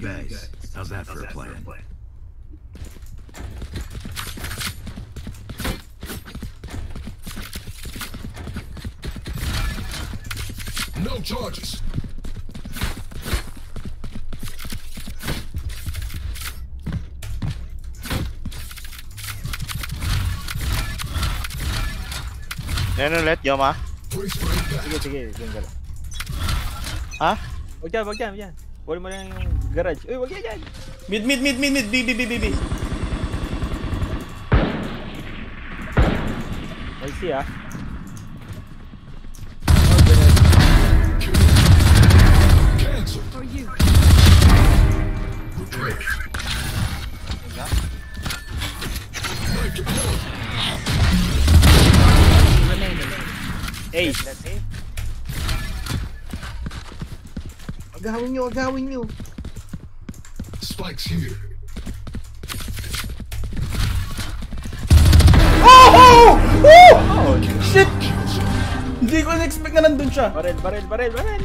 guys. How's that for a plan? No charges. Nenelet no ah. Sige sige, tinggal. Ha? Huwag dyan, huwag dyan. Kunin mo lang yung garage. Uy, wag yan. Mid, mid, mid, mid, mid. B, B, B, B, B. I see ah. Cancel. For you. Remaining. Ace. Agawin nyo, agawin nyo. Spikes here. Oh! Oh! Shit! Hindi ko na-expect na nandun siya. Barel, barel, barel, barel.